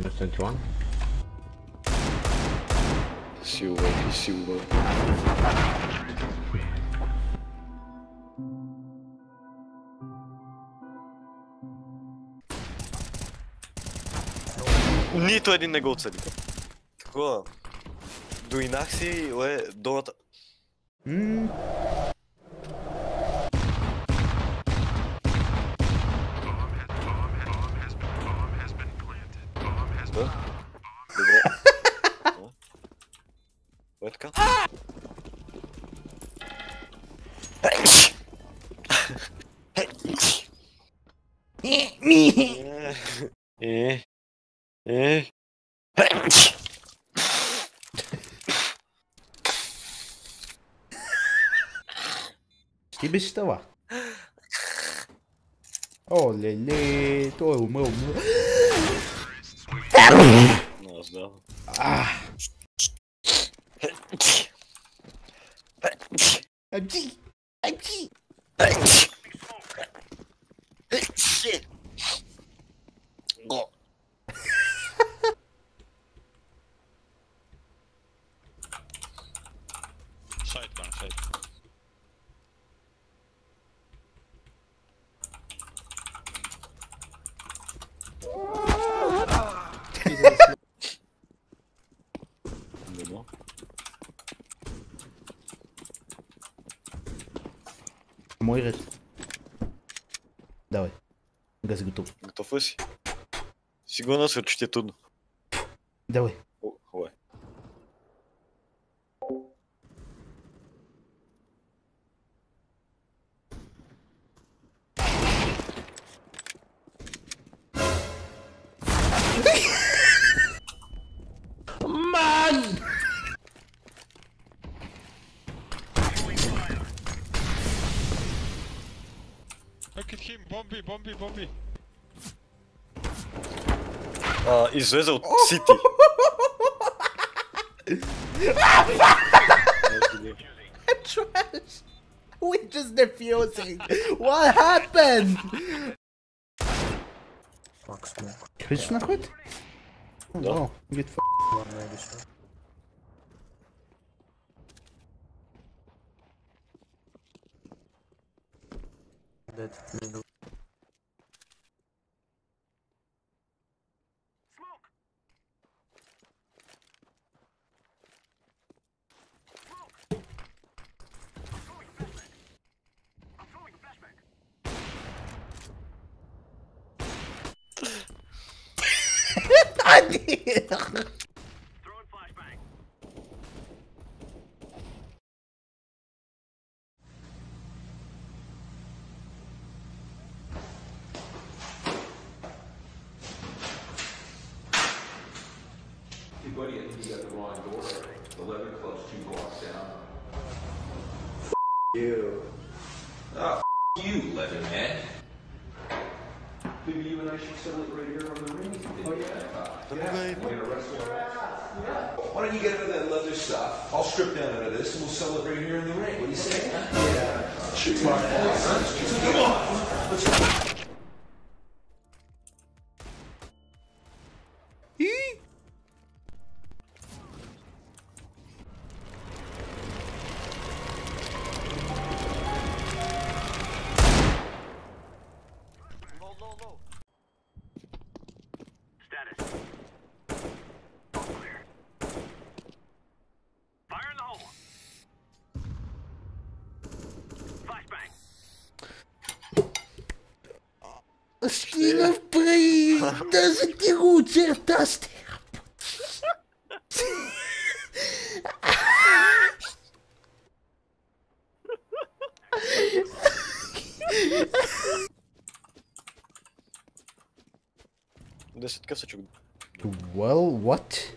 21. Силва и силва. Нито един не го оцели. Такова. Доинах си, ле, долата. É, é. É. Que bicho estão lá? Olha ele, tô o meu. Nossa, Ah. Aqui, aqui. кстати. Мойрес. Давай. Газ готов. Готов ось? Сигонос, это тут? Давай. at him, Bombi, Bombi, Bombi. А, излезе от Сити. Trash! We're just defusing! What happened? Fuck smoke. Хочешь на ход? Да. О, get f***. One maybe shot. Dead middle. Blocks down. you. Ah, you, leather man. Maybe you and I should settle it right here on the ring. Oh yeah. Yeah. We're gonna wrestle. Why don't you get out of that leather stuff? I'll strip down out of this and we'll settle it right here in the ring. What do you say? Yeah. Shoot my ass. Come on. Let's go. Stille Brie! Dat is die goed, zeg dat Десетка се чук. Well, what?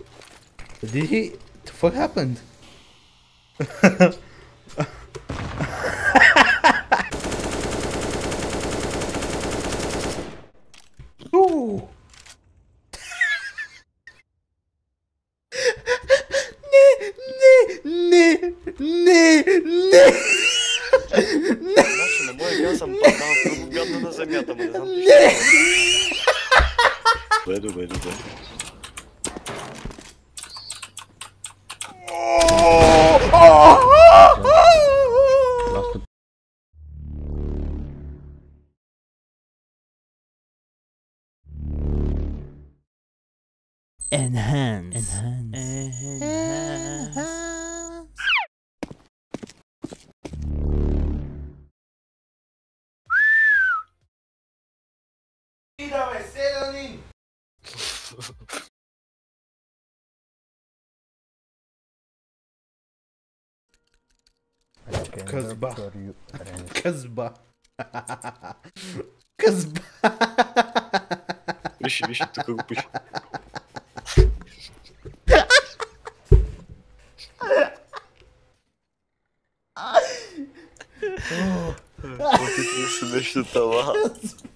Did he... The fuck happened? Nee, Enhance. Kızba. Kızba. Kızba. Виши, виши, такой купиш. Опитваш се нещо това. Какой-то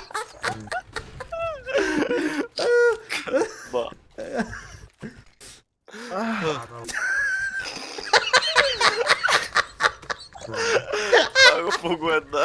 Boże. No. Algo pogłębne.